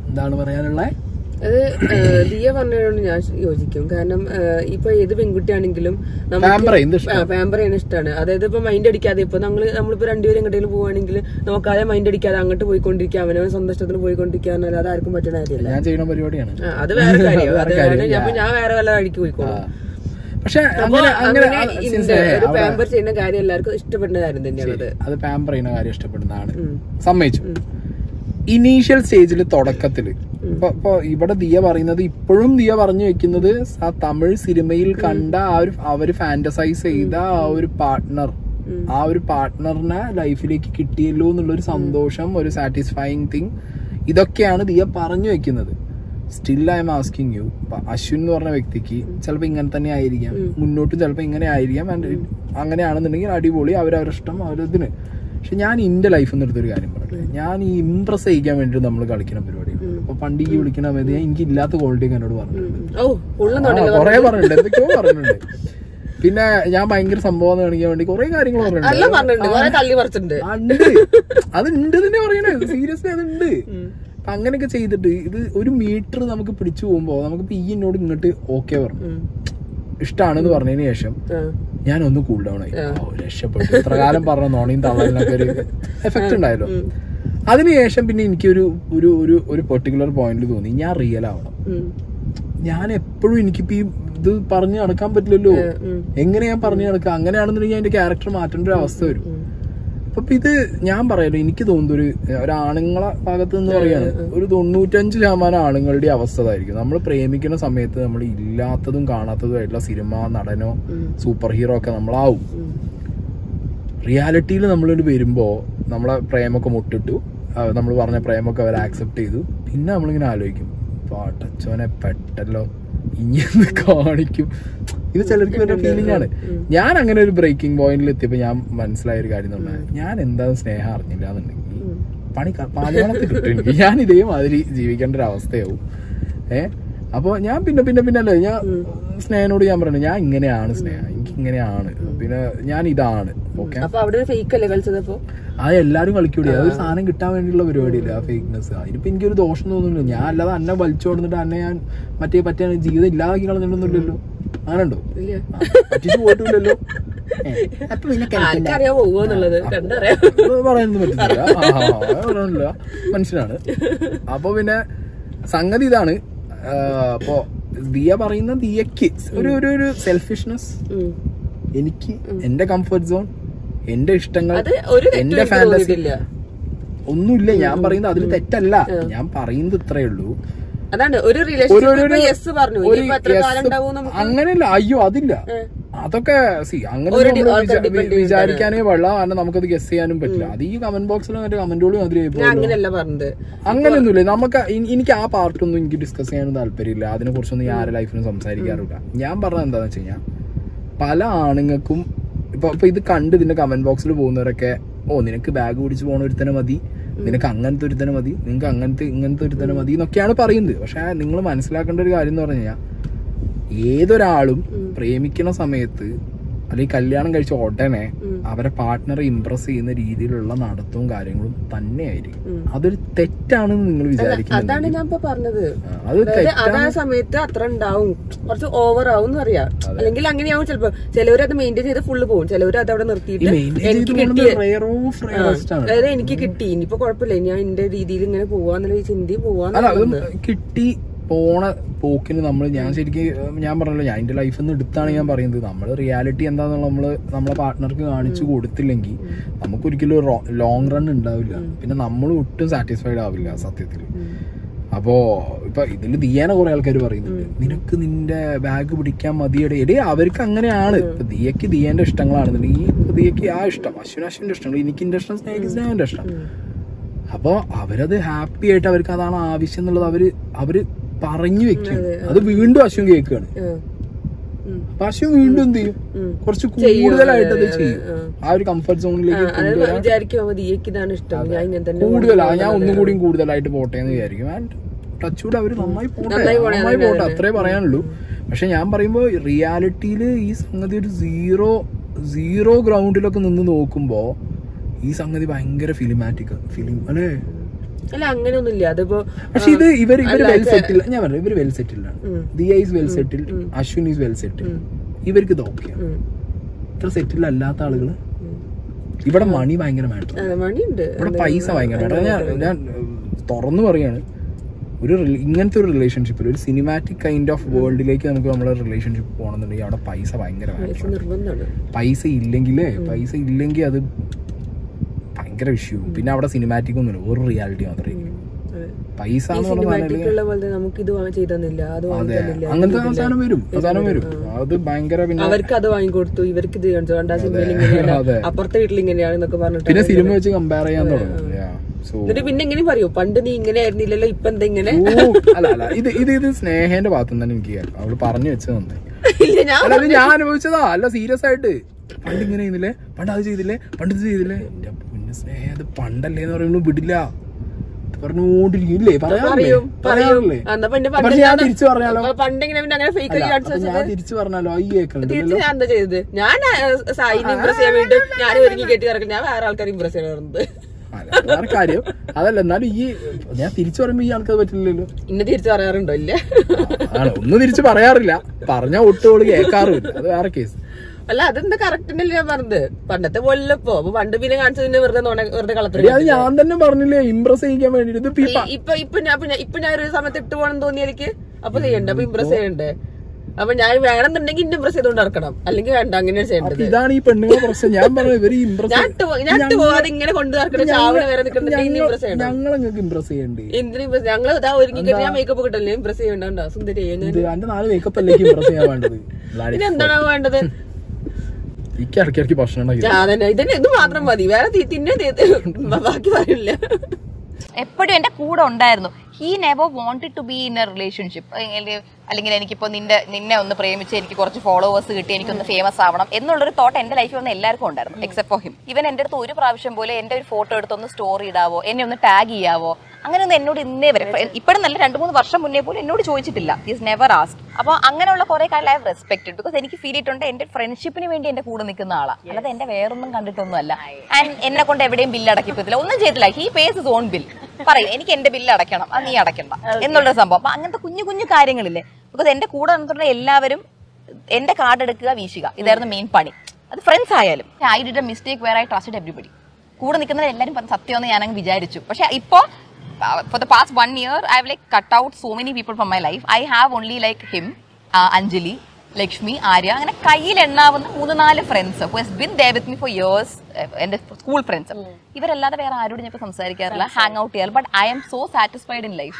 എന്താണ് പറയാനുള്ളത് അത് ലിയ ദിയ പറഞ്ഞതിനോട് ഞാൻ യോജിക്കും. കാരണം ഇപ്പൊ ഏത് പെൺകുട്ടിയാണെങ്കിലും ചെയ്യുന്ന ഇഷ്ടമാണ് അതായത് ഇപ്പൊ മൈൻഡ് അടിക്കാതെ ഇപ്പൊ നമ്മൾ നമ്മളിപ്പോ രണ്ടുപേരും എങ്ങോട്ടെങ്കിലും പോവാണെങ്കിൽ നോക്കാതെ മൈൻഡ് അടിക്കാതെ അങ്ങോട്ട് പോയിക്കൊണ്ടിരിക്കുക. അവനവൻ സന്തോഷത്തിന് പോയിക്കൊണ്ടിരിക്കുക എന്നാൽ അത് ആർക്കും പറ്റുന്ന കാര്യമല്ല. അത് വേറെ കാര്യം അപ്പൊ ഞാൻ വേറെ വല്ല വഴിക്ക് പോയിക്കോളും. പക്ഷെ പാമ്പർ ചെയ്യുന്ന കാര്യം എല്ലാവർക്കും ഇഷ്ടപ്പെടുന്ന കാര്യം തന്നെയാണ് അത്. പാമ്പർ ചെയ്യുന്ന കാര്യം ഇഷ്ടപ്പെടുന്നതാണ്. സമ്മതിച്ചു. ഇനീഷ്യൽ സ്റ്റേജിൽ തുടക്കത്തിൽ ഇപ്പൊ ഇവിടെ ദിയ പറയുന്നത് ഇപ്പോഴും ദിയ പറഞ്ഞു വെക്കുന്നത് ആ തമിഴ് സിനിമയിൽ കണ്ട ആ ഒരു അവർ ഫാന്റസൈസ് ചെയ്ത ആ ഒരു പാർട്ട്ണർ ആ ഒരു പാർട്ട്ണറിനെ ലൈഫിലേക്ക് കിട്ടിയല്ലോ എന്നുള്ള ഒരു സന്തോഷം ഒരു സാറ്റിസ്ഫൈങ് തിങ് ഇതൊക്കെയാണ് ദിയ പറഞ്ഞു വെക്കുന്നത്. Still I am asking you Ashwin എന്ന് പറഞ്ഞ വ്യക്തിക്ക് ചിലപ്പോൾ ഇങ്ങനെ തന്നെ ആയിരിക്കാം. മുന്നോട്ടും ചിലപ്പോൾ ഇങ്ങനെ ആയിരിക്കാം. അങ്ങനെയാണെന്നുണ്ടെങ്കിൽ അടിപൊളി അവരവരിഷ്ടം അവരതിന്. പക്ഷെ ഞാൻ എന്റെ ലൈഫിൽ നിന്ന് എടുത്തൊരു കാര്യം പറയട്ടെ ഞാൻ ഈ ഇംപ്രസ് ചെയ്യിക്കാൻ വേണ്ടി നമ്മൾ കളിക്കുന്ന പരിപാടി അപ്പൊ പണ്ട് ഈ വിളിക്കുന്ന സമയത്ത് ഞാൻ എനിക്ക് ഇല്ലാത്ത ക്വാളിറ്റി എന്നോട് പറഞ്ഞിട്ടുണ്ട്. കൊറേ പറഞ്ഞിട്ടുണ്ട്. എന്തൊക്കെയോ പറഞ്ഞിട്ടുണ്ട്. പിന്നെ ഞാൻ ഭയങ്കര സംഭവം കാണിക്കാൻ വേണ്ടി കുറെ കാര്യങ്ങൾ പറഞ്ഞിട്ടുണ്ട്. അതുണ്ട് തന്നെ പറയണേ. സീരിയസ്ലി അതുണ്ട് അങ്ങനെയൊക്കെ ചെയ്തിട്ട് ഇത് ഒരു മീറ്റർ നമുക്ക് പിടിച്ചു പോകുമ്പോ നമുക്ക് ഈ എന്നോട് ഇങ്ങോട്ട് ഓക്കെ പറഞ്ഞു. ഇഷ്ടമാണെന്ന് പറഞ്ഞതിന് ശേഷം. ഞാൻ ഒന്ന് കൂൾ ഡൗൺ ആയി രക്ഷപ്പെട്ടു. ഇത്ര കാലം പറഞ്ഞ നോണിയും തള്ളലിനൊക്കെ ഒരു എഫക്ട് ഉണ്ടായല്ലോ. അതിനുശേഷം പിന്നെ എനിക്കൊരു ഒരു ഒരു ഒരു പെർട്ടിക്കുലർ പോയിന്റിൽ തോന്നി. ഞാൻ റിയൽ ആവണം. ഞാൻ എപ്പോഴും എനിക്കിപ്പോ ഈ ഇത് പറഞ്ഞു നടക്കാൻ പറ്റില്ലല്ലോ. എങ്ങനെ ഞാൻ പറഞ്ഞു നടക്കുക അങ്ങനെയാണെന്നുണ്ടെങ്കിൽ എന്റെ ക്യാരക്ടർ മാറ്റേണ്ട ഒരു അവസ്ഥ വരും. അപ്പൊ ഇത് ഞാൻ പറയാലോ എനിക്ക് തോന്നുന്നു ഒരു ഒരാണുങ്ങളെ ഭാഗത്ത് നിന്ന് പറയാണ് ഒരു തൊണ്ണൂറ്റഞ്ച് ശതമാനം ആണുങ്ങളുടെ അവസ്ഥ അതായിരിക്കും നമ്മൾ പ്രേമിക്കുന്ന സമയത്ത് നമ്മൾ ഇല്ലാത്തതും കാണാത്തതുമായിട്ടുള്ള സിനിമ നടനോ സൂപ്പർ ഹീറോ ഒക്കെ നമ്മളാവും. റിയാലിറ്റിയിൽ നമ്മളൊരു വരുമ്പോ നമ്മളെ പ്രേമൊക്കെ മുട്ടിട്ടു. നമ്മൾ പറഞ്ഞ പ്രേമൊക്കെ അവർ ആക്സെപ്റ്റ് ചെയ്തു. പിന്നെ നമ്മളിങ്ങനെ ആലോചിക്കും പാട്ടച്ചോനെ പെട്ടല്ലോ. ഇനി കാണിക്കും? ഇത് ചിലർക്ക് ഒരു ഫീലിംഗ് ആണ്. ഞാൻ അങ്ങനെ ഒരു ബ്രേക്കിംഗ് പോയിന്റിൽ എത്തിയപ്പോ ഞാൻ മനസ്സിലായ ഒരു കാര്യം തന്നെ ഞാൻ എന്താ സ്നേഹം അറിഞ്ഞില്ല എന്നുണ്ടെങ്കിൽ പണി പാലുവളത്തിൽ കിട്ടും എനിക്ക് ഞാൻ ഇതേമാതിരി ജീവിക്കേണ്ട ഒരു അവസ്ഥയാവും. ഏഹ് അപ്പൊ ഞാൻ പിന്നെ പിന്നെ പിന്നെ അല്ലേ ഞാൻ സ്നേഹനോട് ഞാൻ പറഞ്ഞു ഞാൻ ഇങ്ങനെയാണ് സ്നേഹ എനിക്ക് ഇങ്ങനെയാണ് പിന്നെ ഞാൻ ഇതാണ്. ഓക്കെ അത് എല്ലാരും കളിക്കൂടി. അതൊരു സാധനം കിട്ടാൻ വേണ്ടിയുള്ള പരിപാടിയില്ല ആ ഫേക്ക്നെസ് അതിനിപ്പോ എനിക്കൊരു ദോഷം തോന്നുന്നില്ല. ഞാൻ അല്ലാതെ അന്നെ വലിച്ചു കൊടുത്തിട്ട് അന്നെ ഞാൻ മറ്റേ പറ്റിയ ജീവിതം ഇല്ലാതാക്കി കളഞ്ഞിട്ടൊന്നുമില്ലല്ലോ. അങ്ങനെ ഉണ്ടോ ഇല്ല പറ്റിച്ചു പോയിട്ടില്ലല്ലോ. അപ്പൊ പിന്നെ പറയാനൊന്നും പറ്റില്ല മനുഷ്യനാണ് അപ്പൊ പിന്നെ സംഗതി ഇതാണ്. അപ്പോ ദിയ പറയുന്ന ദിയക്ക് ഒരു ഒരു ഒരു സെൽഫിഷ്നെസ് എനിക്ക് എന്റെ കംഫർട്ട് സോൺ എന്റെ ഇഷ്ടങ്ങൾ അത് ഒരു തെറ്റും എന്റെ ഫാന്റസി ഒന്നുമില്ല. ഞാൻ പറയുന്നത് അതിൽ തെറ്റല്ല. ഞാൻ പറയുന്നത് ഇത്രേ ഉള്ളൂ. അതാണ് ഒരു പറഞ്ഞു. അങ്ങനെയല്ല അയ്യോ അതില്ല. അതൊക്കെ സി അങ്ങനെ വിചാരിക്കാനേ പാടില്ല കാരണം നമുക്കത് ഗസ് ചെയ്യാനും പറ്റില്ല. അത് ഈ കമന്റ് ബോക്സിൽ മറ്റേ കമന്റുകളും അതിൽ അങ്ങനെയൊന്നുമില്ല. നമുക്ക് എനിക്ക് ആ പാർട്ടൊന്നും എനിക്ക് ഡിസ്കസ് ചെയ്യാനും താല്പര്യമില്ല. അതിനെ കുറിച്ചൊന്നും ഞാൻ ആരുടെ ലൈഫിലും സംസാരിക്കാറില്ല. ഞാൻ പറഞ്ഞത് എന്താന്ന് വെച്ച് കഴിഞ്ഞാൽ പല ആണുങ്ങൾക്കും ഇപ്പൊ ഇപ്പൊ ഇത് കണ്ട് ഇതിന്റെ കമന്റ് ബോക്സിൽ പോകുന്നവരൊക്കെ ഓ നിനക്ക് ബാഗ് പിടിച്ച് പോണ ഒരുത്തനെ മതി. നിനക്ക് അങ്ങനത്തെ ഒരുത്തനെ മതി നിങ്ങൾക്ക് അങ്ങനത്തെ ഇങ്ങനത്തെ ഒരുത്തനെ മതി എന്നൊക്കെയാണ് പറയുന്നത്. പക്ഷെ നിങ്ങൾ മനസ്സിലാക്കേണ്ട ഒരു കാര്യം എന്ന് പറഞ്ഞു കഴിഞ്ഞാൽ ഏതൊരാളും പ്രേമിക്കുന്ന സമയത്ത് അല്ലെങ്കിൽ കല്യാണം കഴിച്ച ഉടനെ അവരെ പാർട്ട്ണറെ ഇംപ്രസ് ചെയ്യുന്ന രീതിയിലുള്ള നടത്തവും കാര്യങ്ങളും തന്നെയായിരിക്കും. അതൊരു തെറ്റാണെന്ന് നിങ്ങൾ അതാണ് ഞാൻ ഇപ്പൊ പറഞ്ഞത്. അത് സമയത്ത് അത്ര ഉണ്ടാവും. കുറച്ച് ഓവർ ആവും എന്ന് അറിയാം. അല്ലെങ്കിൽ അങ്ങനെയാവും ചിലപ്പോ. ചിലവർ അത് മെയിന്റെയിൻ ചെയ്ത് ഫുള്ള് പോകും ചിലവർ അത് അവിടെ നിർത്തിയിട്ട് എനിക്ക് കിട്ടിയ. അതായത് എനിക്ക് കിട്ടി. ഇനിയിപ്പോ കുഴപ്പമില്ല. ഞാൻ എന്റെ രീതിയിൽ ഇങ്ങനെ പോവാന്നുള്ള ചിന്തി പോവാന്നു കിട്ടി പോണ പോക്കിന് നമ്മൾ ഞാൻ ശരിക്കും ഞാൻ പറഞ്ഞല്ലോ ഞാൻ എന്റെ ലൈഫിൽ നിന്ന് എടുത്താണ് ഞാൻ പറയുന്നത്. നമ്മൾ റിയാലിറ്റി എന്താണെന്നുള്ള നമ്മൾ നമ്മളെ പാർട്ട്ണർക്ക് കാണിച്ചു കൊടുത്തില്ലെങ്കിൽ നമുക്കൊരിക്കലും ഒരു ലോങ് റൺ ഉണ്ടാവില്ല. പിന്നെ നമ്മൾ ഒട്ടും സാറ്റിസ്ഫൈഡ് ആവില്ല സത്യത്തിൽ അപ്പോ ഇപ്പൊ ഇതിൽ ദിയാന കുറെ ആൾക്കാർ പറയുന്നുണ്ട്. നിനക്ക് നിന്റെ ബാഗ് പിടിക്കാൻ മതിയുടെ. എടേ അവർക്ക് അങ്ങനെയാണ്. ഇപ്പൊ ദിയക്ക് ദിയന്റെ ഇഷ്ടങ്ങളാണെന്നുണ്ടെങ്കിൽ ഈ ദിയക്ക് ആ ഇഷ്ടം അശ്വിന് അശ്വിന്റെ ഇഷ്ടങ്ങൾ എനിക്ക് എന്റെ ഇഷ്ടം സ്നേഹിക്ക് സ്നേഹന്റെ ഇഷ്ടം. അപ്പൊ അവരത് ഹാപ്പി ആയിട്ട് അവർക്ക് അതാണ് ആവശ്യം എന്നുള്ളത് അവർ അവർ പറഞ്ഞു വെക്കും. അത് വീണ്ടും അശ്വൻ കേൾക്കുകയാണ് അപ്പൊ അശ്വൻ വീണ്ടും എന്ത് ചെയ്യും? കുറച്ച് കൂടുതലായിട്ട് അത് ചെയ്യും. ആ. ഒരു കംഫർട്ട് സോണിലേക്ക് കൂടുതലാ ഞാൻ ഒന്നും കൂടിയും കൂടുതലായിട്ട് പോട്ടെ എന്ന് വിചാരിക്കും. ആൻഡ് ടച്ചൂടെ അവർ നന്നായി പോട്ടെ. നന്നായി പോട്ടെ അത്രേ പറയാനുള്ളൂ. പക്ഷെ ഞാൻ പറയുമ്പോ റിയാലിറ്റിയിൽ ഈ സംഗതി ഒരു സീറോ സീറോ ഗ്രൗണ്ടിലൊക്കെ നിന്ന് നോക്കുമ്പോ ഈ സംഗതി ഭയങ്കര ഫിലിമാറ്റിക് ഫിലിം അല്ലേ? അല്ല അങ്ങനെയൊന്നുമില്ല. അതിപ്പോ പക്ഷെ ഇത് ഇവർ ഇവർ വെൽ സെറ്റിൽ ഞാൻ പറഞ്ഞു ഇവർ വെൽ സെറ്റിൽഡ് ആണ്. Diya is well settled Ashwin is well settled ഇവർക്ക് ഇത് ഓക്കെയാണ് ഇത്ര സെറ്റിൽ അല്ലാത്ത ആളുകൾ ഇവിടെ മണി ഭയങ്കര മാറ്റം ഇവിടെ പൈസ ഭയങ്കര മാറ്റം ഞാൻ ഞാൻ തുറന്നു പറയാണ്. ഒരു ഇങ്ങനത്തെ ഒരു റിലേഷൻഷിപ്പിൽ ഒരു സിനിമാറ്റിക് കൈൻഡ് ഓഫ് വേൾഡിലേക്ക് നമുക്ക് നമ്മളെ റിലേഷൻഷിപ്പ് പോകണമെന്നുണ്ടെങ്കിൽ അവിടെ പൈസ ഭയങ്കര പൈസ ഇല്ലെങ്കിലേ പൈസ ഇല്ലെങ്കിൽ അത് ഭയങ്കര ഇഷ്യൂ പിന്നെ അവിടെ സിനിമാറ്റിക് ഒന്നുമില്ല. ഒരു റിയാലിറ്റി മാത്രമേ. പൈസ അങ്ങനത്തെ അവസാനം വരും. അവസാനം വരും. അത് ഭയങ്കര പിന്നെ അവർക്ക് അത് വാങ്ങിക്കൊടുത്തു ഇവർക്ക് ഇത്. അപ്പുറത്തെ വീട്ടിൽ ഇങ്ങനെയാണെന്നൊക്കെ പറഞ്ഞിട്ട് പിന്നെ സിനിമ വെച്ച് കമ്പയർ ചെയ്യാൻ തുടങ്ങും. എന്നിട്ട് പിന്നെ എങ്ങനെ പറയൂ? പണ്ട് നീ ഇങ്ങനെ ആയിരുന്നില്ലല്ലോ ഇപ്പൊ എന്താ ഇങ്ങനെ? അല്ല അല്ല. ഇത് ഇത് ഇത് സ്നേഹന്റെ ഭാഗത്തു തന്നെ എനിക്ക് അവൾ പറഞ്ഞു വെച്ചത് നന്നായി. ഞാൻ ഞാൻ അനുഭവിച്ചതാ. അല്ല സീരിയസ് ആയിട്ട്. പണ്ട് ഇങ്ങനെ ചെയ്തില്ലേ പണ്ട് അത് ചെയ്തില്ലേ? പണ്ട് ഇത് ചെയ്തില്ലേ? സ്നേഹം അത് പണ്ടല്ലേ എന്ന് പറയുമ്പോൾ വിടില്ല പറഞ്ഞുകൊണ്ടിരിക്കില്ലേ പറയാറില്ലേ? അപ്പൊ ഞാൻ തിരിച്ചു പറഞ്ഞാലോ? ഞാൻ തിരിച്ചു പറഞ്ഞാലോ? ഈ കേൾക്കണ്ടല്ലോ. ഞാൻ എന്താ ചെയ്തത്? ഞാൻ സായിനെ ഇമ്പ്രസ് ചെയ്യാൻ വേണ്ടി ഞാൻ ഒരുങ്ങി കെട്ടി ഞാൻ വേറെ ഇമ്പ്രസ് കാര്യം. അതല്ല എന്നാലും ഈ ഞാൻ തിരിച്ചു പറയുമ്പോ ഈ ആൾക്കത് പറ്റില്ലല്ലോ. ഇന്നെ തിരിച്ചു പറയാറുണ്ടോ? ഇല്ല. ഒന്നും തിരിച്ചു പറയാറില്ല. പറഞ്ഞ ഒട്ടുകൾ കേൾക്കാറുമില്ല. അത് വേറെ കേസ് അല്ല അതെന്താ കറക്റ്റ് തന്നെയല്ലേ ഞാൻ പറഞ്ഞത്? പണ്ടത്തെ അപ്പൊ പണ്ട് പിന്നെ കാണിച്ചതിന്റെ വെറുതെ വെറുതെ കളത്തില്ല അത് ഞാൻ തന്നെ പറഞ്ഞില്ലേ ഇംപ്രസ് ചെയ്യിക്കാൻ വേണ്ടിട്ട്. ഇപ്പൊ ഇപ്പൊ ഞാൻ ഇപ്പൊ ഞാൻ- ഒരു സമയത്ത് ഇട്ട് പോകണം തോന്നി എനിക്ക്. അപ്പൊ ചെയ്യണ്ടേ? അപ്പൊ ഇമ്പ്രസ് ചെയ്യണ്ടേ? അപ്പൊ ഞാൻ വേണമെന്നുണ്ടെങ്കിൽ ഇന്ന് ഇമ്പ്രസ് ചെയ്തോണ്ട് നടക്കണം. അല്ലെങ്കിൽ വേണ്ട അങ്ങനെ ചെയ്യേണ്ടത്. ഇതാണ് ഈ പെണ്ണുങ്ങളെ പ്രശ്നം. ഞാൻ പറഞ്ഞു ഇവർ ഇംപ്രസ് ഞാൻ പോവാതെ ഇങ്ങനെ കൊണ്ടു നടക്കണം ചാവിടെ വരെ നിൽക്കുന്നുണ്ടെങ്കിൽ ഞങ്ങൾ നിങ്ങൾക്ക് ഇംപ്രസ് ചെയ്യണ്ടേ? എന്തിനു ഇമ്പ്രസ് ഞങ്ങൾ ഇതാ ഒരുങ്ങി ഞാൻ മേക്കപ്പ് കിട്ടല്ലേ ഇംപ്രസ് ചെയ്യണ്ടോ സുന്ദരി നാല് മേക്കപ്പ് ഇംപ്രസ് ചെയ്യാൻ വേണ്ടത്? പിന്നെ എന്താണ് വേണ്ടത്? എനിക്ക് ഇടയ്ക്ക് ഇടയ്ക്ക് ഭക്ഷണം ഇത് മാത്രം മതി. വേറെ തീ തിന്നെ തി- ബാക്കി പറയില്ല എപ്പോഴും എന്റെ കൂടെ ഉണ്ടായിരുന്നു. He never wanted to be in a relationship അല്ലെങ്കിൽ എനിക്കിപ്പോ നിന്റെ നിന്നെ ഒന്ന് പ്രേമിച്ച് എനിക്ക് കുറച്ച് ഫോളോവേഴ്സ് കിട്ടി എനിക്കൊന്ന് ഫേമസ് ആവണം എന്നുള്ളൊരു തോട്ട് എന്റെ ലൈഫിൽ വന്ന എല്ലാവർക്കും ഉണ്ടായിരുന്നു എക്സെപ്റ്റ് ഫോർ ഹിം ഇവൻ എന്റെ അടുത്ത് ഒരു പ്രാവശ്യം പോലെ എന്റെ ഒരു ഫോട്ടോ എടുത്തൊന്ന് സ്റ്റോറി ഇടാവോ എന്നെ ഒന്ന് ടാഗ് ചെയ്യാവോ അങ്ങനെയൊന്നും എന്നോട് ഇന്നേ വരെ ഇപ്പോഴും നല്ല രണ്ട് മൂന്ന് വർഷം മുന്നേ പോലും എന്നോട് ചോദിച്ചിട്ടില്ല. ഈസ് നെവർ ആസ്റ്റ് അപ്പോൾ അങ്ങനെയുള്ള കുറെ കാര്യം ഐ റെസ്പെക്റ്റഡ് ബിക്കോസ് എനിക്ക് ഫീൽ ചെയ്തിട്ടുണ്ട് എന്റെ ഫ്രണ്ട്ഷിപ്പിന് വേണ്ടി എന്റെ കൂടെ നിൽക്കുന്ന ആളാ. അല്ലാതെ എന്റെ വേറൊന്നും കണ്ടിട്ടൊന്നും അല്ല ആൻഡ് എന്നെ കൊണ്ട് എവിടെയും ബില്ല് അടക്കിപ്പത്തില്ല ഒന്നും ചെയ്തില്ല he pays his own bill പറയും എനിക്ക് എന്റെ ബില്ല് അടയ്ക്കണം. അത് നീ അടയ്ക്കണ്ട. എന്നുള്ളൊരു സംഭവം. അപ്പൊ അങ്ങനത്തെ കുഞ്ഞു കുഞ്ഞു കാര്യങ്ങളില്ലേ? ബിക്കോസ് എന്റെ കൂടെ നിന്നിട്ടുള്ള എല്ലാവരും എന്റെ കാർഡ് എടുക്കുക വീശുക. ഇതായിരുന്നു മെയിൻ പണി. അത് ഫ്രണ്ട്സ് ആയാലും. I did a mistake where I trusted everybody കൂടെ നിൽക്കുന്നവരെല്ലാവരും പറഞ്ഞ സത്യമെന്ന് ഞാൻ അങ്ങ് വിചാരിച്ചു. പക്ഷെ ഇപ്പോ uh, for the past one year, I've like cut out so many people from my life. I have only like him, uh, Anjali, Lakshmi Arya അങ്ങനെ കയ്യിൽ എണ്ണാവുന്ന മൂന്ന് നാല് friends who has been there with me for years എന്റെ school friends ഇവരല്ലാതെ വേറെ ആരോട് ഞാൻ സംസാരിക്കാറില്ല. ഹാങ് ഔട്ട് ചെയ്യാറ് but I am so satisfied in life.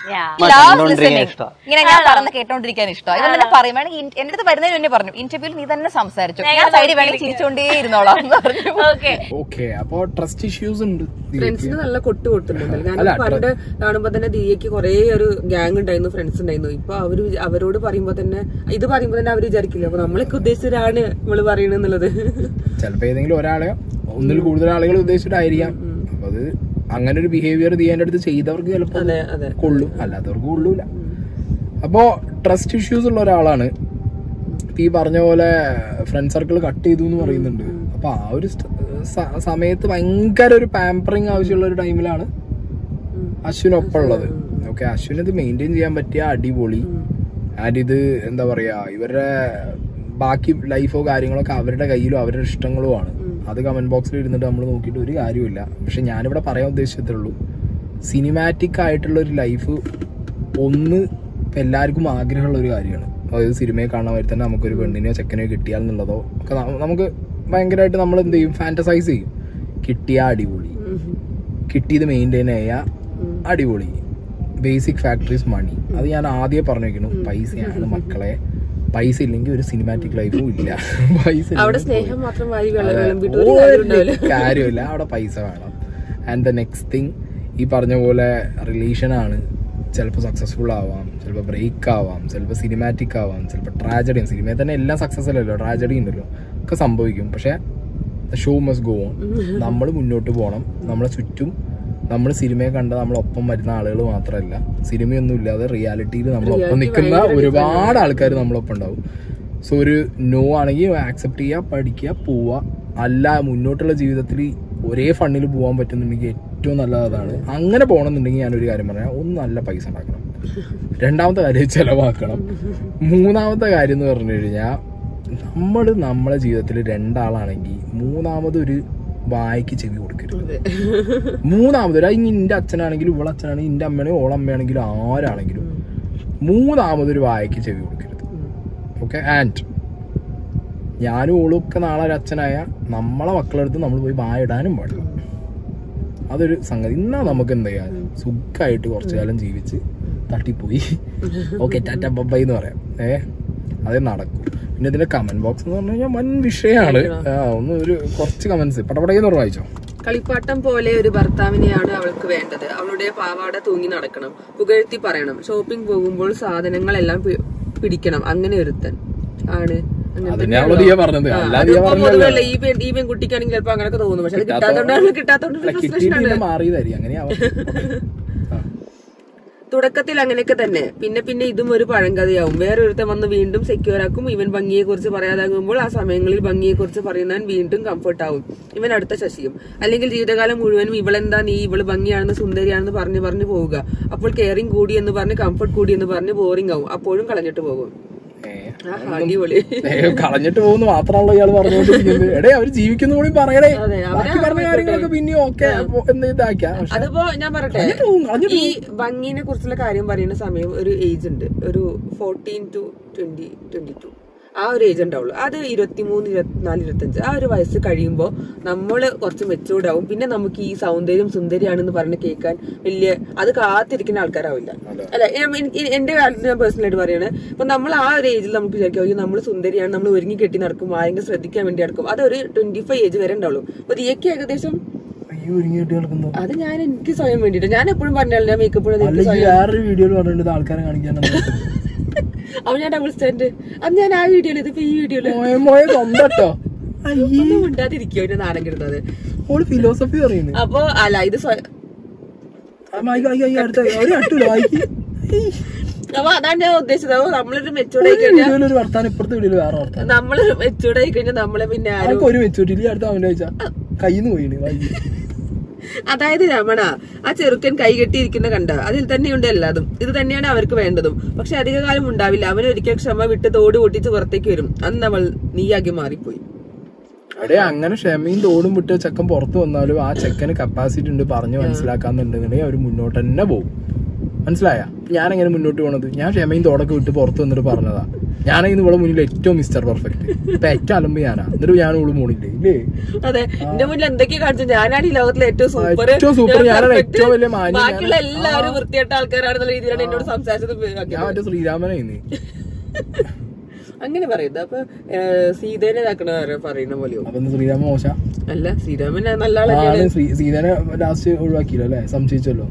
ഇങ്ങനെ ഞാൻ പറഞ്ഞ കേട്ടോണ്ടിരിക്കാൻ ഇഷ്ടം. ഇവർ തന്നെ പറയും വേണമെങ്കിൽ എന്റെ അടുത്ത് വരുന്നതിന് മുന്നേ പറഞ്ഞു ഇന്റർവ്യൂവിൽ നീ തന്നെ സംസാരിച്ചു. ഞാൻ സൈഡിൽ വേണമെങ്കിൽ ചിരിച്ചോണ്ടേ ഇരുന്നോളാം എന്ന് പറഞ്ഞു. ഓക്കെ ഓക്കെ അപ്പൊ ട്രസ്റ്റ് ഇഷ്യൂസ് ഉണ്ട്. ഫ്രണ്ട്സിന് നല്ല കൊട്ട് കൊടുത്തിട്ടുണ്ടല്ലോ. അല്ല, കാരണം പണ്ട് കാണുമ്പോ തന്നെ ദിയക്ക് കുറെ ഒരു ഗ്യാങ് ഉണ്ടായിരുന്നു ഫ്രണ്ട്സ് ഉണ്ടായിരുന്നു. ഇപ്പൊ അവർ അവരോട് പറയുമ്പോ തന്നെ ഇത് പറയുമ്പോ തന്നെ അവർ വിചാരിക്കില്ല? അപ്പൊ നമ്മളൊക്കെ ഉദ്ദേശിച്ചൊരാണ് നമ്മൾ പറയണെന്നുള്ളത് ചിലപ്പോ ഏതെങ്കിലും ഒരാളെ ഒന്നിൽ കൂടുതൽ ആളുകൾ ഉദ്ദേശിച്ചിട്ടായിരിക്കാം. അപ്പൊ അത് അങ്ങനെ ഒരു ബിഹേവിയർ ചെയ്യാൻ അടുത്ത് ചെയ്തവർക്ക് ചിലപ്പോ അതെ അതെ. കൊള്ളും. അല്ലാത്തവർക്ക് കൊള്ളൂല. അപ്പോ ട്രസ്റ്റ് ഇഷ്യൂസ് ഉള്ള ഒരാളാണ് ഈ പറഞ്ഞ പോലെ ഫ്രണ്ട് സർക്കിൾ കട്ട് ചെയ്തു എന്ന് പറയുന്നുണ്ട്. അപ്പൊ ആ ഒരു സമയത്ത് ഭയങ്കര ഒരു പാമ്പറിങ് ആവശ്യമുള്ള ഒരു ടൈമിലാണ് അശ്വിനൊപ്പം ഉള്ളത് ഓക്കെ അശ്വിന് ഇത് മെയിന്റെയിൻ ചെയ്യാൻ പറ്റിയ അടിപൊളി. ആൻഡ് ഇത് എന്താ പറയാ ഇവരുടെ ബാക്കി ലൈഫോ കാര്യങ്ങളൊക്കെ അവരുടെ കയ്യിലും അവരുടെ ഇഷ്ടങ്ങളുമാണ്. അത് കമന്റ് ബോക്സിൽ ഇരുന്നിട്ട് നമ്മൾ നോക്കിയിട്ട് ഒരു കാര്യമില്ല പക്ഷെ ഞാനിവിടെ പറയാൻ ഉദ്ദേശിച്ചതേ സിനിമാറ്റിക് ആയിട്ടുള്ള ഒരു ലൈഫ് ഒന്ന് എല്ലാവർക്കും ആഗ്രഹമുള്ള ഒരു കാര്യമാണ്. അതായത് സിനിമയെ കാണാൻ വരെ തന്നെ നമുക്കൊരു പെണ്ണിനെയോ ചെക്കനെയോ കിട്ടിയാൽ എന്നുള്ളതോ ഒക്കെ നമുക്ക് ഭയങ്കരമായിട്ട് നമ്മൾ എന്ത് ചെയ്യും? ഫാന്റസൈസ് ചെയ്യും. കിട്ടിയ അടിപൊളി. കിട്ടിയത് മെയിന്റെയിൻ ചെയ്യുക അടിപൊളി. ബേസിക് ഫാക്ടറീസ് മണി അത് ഞാൻ ആദ്യം പറഞ്ഞു വെക്കുന്നു പൈസയാണ് മക്കളെ. പൈസ ഇല്ലെങ്കിൽ ഒരു സിനിമാറ്റിക് ലൈഫും ഇല്ല. പൈസ കാര്യമില്ല അവിടെ പൈസ വേണം. ആൻഡ് ദ നെക്സ്റ്റ് തിങ് ഈ പറഞ്ഞ പോലെ റിലേഷൻ ആണ്. ചിലപ്പോൾ സക്സസ്ഫുൾ ആവാം ചിലപ്പോൾ ബ്രേക്ക് ആവാം ചിലപ്പോൾ സിനിമാറ്റിക് ആവാം ചിലപ്പോൾ ട്രാജഡി സിനിമയിൽ തന്നെ എല്ലാം സക്സസ് അല്ലല്ലോ ട്രാജഡി ഉണ്ടല്ലോ. ഒക്കെ സംഭവിക്കും. പക്ഷെ ഷോ മസ്റ്റ് ഗോ ഓൺ നമ്മൾ മുന്നോട്ട് പോകണം നമ്മളെ ചുറ്റും നമ്മൾ സിനിമയെ കണ്ട നമ്മളൊപ്പം വരുന്ന ആളുകൾ മാത്രമല്ല സിനിമയൊന്നും ഇല്ലാതെ റിയാലിറ്റിയിൽ നമ്മളൊപ്പം നിൽക്കുന്ന ഒരുപാട് ആൾക്കാർ നമ്മളൊപ്പം ഉണ്ടാവും. സോ ഒരു നോ ആണെങ്കിൽ ആക്സെപ്റ്റ് ചെയ്യുക പഠിക്കുക പോവുക. അല്ല മുന്നോട്ടുള്ള ജീവിതത്തിൽ ഒരേ ഫണ്ടിൽ പോകാൻ പറ്റുന്നുണ്ടെങ്കിൽ ഏറ്റവും നല്ലതാണ് അതാണ്. അങ്ങനെ പോകണമെന്നുണ്ടെങ്കിൽ ഞാനൊരു കാര്യം പറയാം. ഒന്ന് നല്ല പൈസ ഉണ്ടാക്കണം. രണ്ടാമത്തെ കാര്യം ചിലവാക്കണം. മൂന്നാമത്തെ കാര്യം എന്ന് പറഞ്ഞു കഴിഞ്ഞാൽ നമ്മൾ നമ്മളെ ജീവിതത്തിൽ രണ്ടാളാണെങ്കിൽ മൂന്നാമതൊരു വായിക്ക് ചെവി കൊടുക്കരുത്. മൂന്നാമതൊരു ഇനി നിന്റെ അച്ഛനാണെങ്കിലും ഇവളെ അച്ഛനാണെങ്കിലും എന്റെ അമ്മയാണെങ്കിലും ഓളമ്മയാണെങ്കിലും ആരാണെങ്കിലും മൂന്നാമതൊരു വായിക്ക് ചെവി കൊടുക്കരുത്. ഓക്കെ ആൻഡ് ഞാനും ഓളും ഒക്കെ നാളെ ഒരു അച്ഛനായ നമ്മളെ മക്കളെടുത്ത് നമ്മൾ പോയി വായിടാനും പാടില്ല. അതൊരു സംഗതി. ഇന്നാ നമുക്ക് എന്താ ചെയ്യാം? സുഖമായിട്ട് കുറച്ചു കാലം ജീവിച്ച് തട്ടിപ്പോയി. ഓക്കെ ടാറ്റ ബബ്ബൈ എന്ന് പറയാം. ഏ? അതേ നടക്കും. പിന്നെ ഇതിന്റെ കമന്റ് ബോക്സ് എന്ന് പറഞ്ഞു കഴിഞ്ഞാൽ വൻ വിഷയമാണ്. ഒന്ന് ഒരു കുറച്ച് കമന്റ്സ് പടപടയെന്ന് പറഞ്ഞു വായിച്ചോ കളിപ്പാട്ടം പോലെ ഒരു ഭർത്താവിനെയാണ് അവൾക്ക് വേണ്ടത്. അവളുടെ പാവാട തൂങ്ങി നടക്കണം. പുകഴ്ത്തി പറയണം. ഷോപ്പിംഗ് പോകുമ്പോൾ സാധനങ്ങളെല്ലാം പിടിക്കണം. അങ്ങനെ ഒരുത്തൻ ആണ്. ഈ പെൺകുട്ടിക്കാണെങ്കിൽ ചിലപ്പോ അങ്ങനെയൊക്കെ തോന്നും. പക്ഷെ കിട്ടാത്തോണ്ടാണ് കിട്ടാത്തോണ്ട് frustration കിട്ടിയിട്ട് ആണ് പിന്നെ മാറിയതായിരിക്കും അങ്ങനെയാവാം ആ. തുടക്കത്തിൽ അങ്ങനെയൊക്കെ തന്നെ. പിന്നെ പിന്നെ ഇതും ഒരു പഴങ്കഥയാവും. വേറൊരുത്തൻ വന്ന് വീണ്ടും സെക്യൂർ ആക്കും. ഇവൻ ഭംഗിയെ കുറിച്ച് പറയാതാകുമ്പോൾ ആ സമയങ്ങളിൽ ഭംഗിയെ കുറിച്ച് പറയുന്നവൻ വീണ്ടും കംഫർട്ട് ആവും. ഇവൻ അടുത്ത ശശിയും. അല്ലെങ്കിൽ ജീവിതകാലം മുഴുവനും ഇവളെന്താ നീ? ഇവൾ ഭംഗിയാണെന്ന് സുന്ദരിയാണെന്ന് പറഞ്ഞു പറഞ്ഞു പോവുക. അപ്പോൾ കെയറിംഗ് കൂടി എന്ന് പറഞ്ഞ് കംഫർട്ട് കൂടി എന്ന് പറഞ്ഞ് ബോറിംഗ് ആവും. അപ്പോഴും കളഞ്ഞിട്ട് പോകും. കളഞ്ഞിട്ട് പോകുന്നു മാത്രമല്ലോ ഇയാൾ പറഞ്ഞുകൊണ്ടിരിക്കുന്നത്. എടേ അവർ ജീവിക്കുന്ന കൂടി പറയണേ ബാക്കി പറഞ്ഞ കാര്യങ്ങളൊക്കെ പിന്നെയും ഓക്കെ എന്ത് ഇതാക്കാം അതിപ്പോ ഞാൻ പറയട്ടെ ഈ ഭംഗിനെ കുറിച്ചുള്ള കാര്യം പറയുന്ന സമയം ഒരു ഏജ് ഉണ്ട്. ഒരു fourteen to twenty twenty two ആ ഒരു ഏജ് ഉണ്ടാവുള്ളൂ. അത് ഇരുപത്തിമൂന്ന് ഇരുപത്തിനാല് ഇരുപത്തഞ്ച് ആ ഒരു വയസ്സ് കഴിയുമ്പോൾ നമ്മൾ കുറച്ച് മെച്ചൂർഡ് ആവും. പിന്നെ നമുക്ക് ഈ സൗന്ദര്യം സുന്ദരിയാണെന്ന് പറഞ്ഞ് കേൾക്കാൻ വലിയ അത് കാത്തിരിക്കുന്ന ആൾക്കാരാവില്ല. അല്ല എന്റെ കാര്യത്തിൽ ഞാൻ പേഴ്സണലായിട്ട് പറയാണ് ഇപ്പൊ നമ്മൾ ആ ഒരു ഏജിൽ നമുക്ക് വിചാരിക്കും അയ്യോ നമ്മൾ സുന്ദരിയാണ് നമ്മൾ ഒരുങ്ങി കെട്ടി നടക്കും ആരെങ്കിലും ശ്രദ്ധിക്കാൻ വേണ്ടി നടക്കും. അതൊരു ട്വന്റി ഫൈവ് ഏജ് വരെ ഉണ്ടാവുള്ളൂ. അപ്പൊ ദിയക്ക് ഏകദേശം അത് ഞാൻ എനിക്ക് സ്വയം വേണ്ടിട്ട് ഞാൻ എപ്പോഴും പറഞ്ഞല്ലോ ഞാൻ മേക്കപ്പ് ആൾക്കാരെ കാണിക്കാൻ അപ്പൊ ഞാൻ ഡബിൾ സ്റ്റാൻഡ് അത് ഞാൻ ആ വീഡിയോയിൽ ഇതിപ്പോ ഈ വീഡിയോ ഉണ്ടാതിരിക്കോ എന്റെ നാടൻ കിടന്നത്. ഫിലോസഫി പറയുന്നു. അപ്പൊ അല്ല ഇത് അപ്പൊ അതാണ് ഞാൻ ഉദ്ദേശിച്ചത്. അപ്പൊ നമ്മളൊരു മെച്ചൂർഡ് ആയി കഴിഞ്ഞാൽ നമ്മളൊരു മെച്ചൂർഡ് ആയി കഴിഞ്ഞാൽ നമ്മളെ പിന്നെ ഒരു മെച്ചൂരിറ്റി അടുത്ത അവന്റെ കയ്യിൽ നിന്ന് പോയി അതായത് രമണ ആ ചെറുക്കൻ കൈകെട്ടിയിരിക്കുന്ന കണ്ട അതിൽ തന്നെയുണ്ട് എല്ലാതും. ഇത് തന്നെയാണ് അവർക്ക് വേണ്ടതും. പക്ഷെ അധികകാലം ഉണ്ടാവില്ല. അവൻ ഒരിക്കൽ ക്ഷമ വിട്ട് തോട് പൊട്ടിച്ച് പുറത്തേക്ക് വരും. അന്ന് അവൾ നീയാകെ മാറിപ്പോയി. അടേ അങ്ങനെ ക്ഷമയും തോടും വിട്ട് ചെക്കൻ പുറത്തു വന്നാലും ആ ചെക്കന് കപ്പാസിറ്റി ഉണ്ട് പറഞ്ഞു മനസ്സിലാക്കാന്നുണ്ടെങ്കിൽ അവർ മുന്നോട്ട് തന്നെ പോകും മനസ്സിലായ? ഞാൻ എങ്ങനെ മുന്നോട്ട് പോണത്? ഞാൻ ക്ഷമയും തോടൊക്കെ വിട്ട് പുറത്ത് വന്നിട്ട് പറഞ്ഞതാ. ഞാൻ ഇന്ന് ഇവിടെ മുന്നിൽ ഏറ്റവും മിസ്റ്റർ പെർഫെക്റ്റ് ഇപ്പൊ ഏറ്റവും അലമ്പ് ഞാനാ. എന്നിട്ട് ഞാൻ ഇവിടെ മൂണില്ലേ ഇല്ലേ? അതെ. എന്റെ മുന്നിൽ എന്തൊക്കെ കാണിച്ചു ഞാനാണ് ഈ ലോകത്തിലെ ഏറ്റവും സൂപ്പർ ഏറ്റവും സൂപ്പർ ഞാനാണ് ഏറ്റവും വലിയ മാന്യ ബാക്കിയുള്ള എല്ലാവരും വൃത്തിയായിട്ട ആൾക്കാരാണെന്നുള്ള രീതിയിലാണ് എന്നോട് സംസാരിച്ചത് ഞാൻ മറ്റേ ശ്രീരാമനായിരുന്നു അങ്ങനെ പറയുന്നത്. അപ്പൊ സീതേനെ ഇതാക്കണ പറയുന്ന പോലെയോ? അപ്പൊ ശ്രീരാമ മോശ. അല്ല ശ്രീരാമൻ നല്ല സീതനെ ലാസ്റ്റ് ഒഴിവാക്കിയല്ലോ അല്ലെ സംശയിച്ചല്ലോ.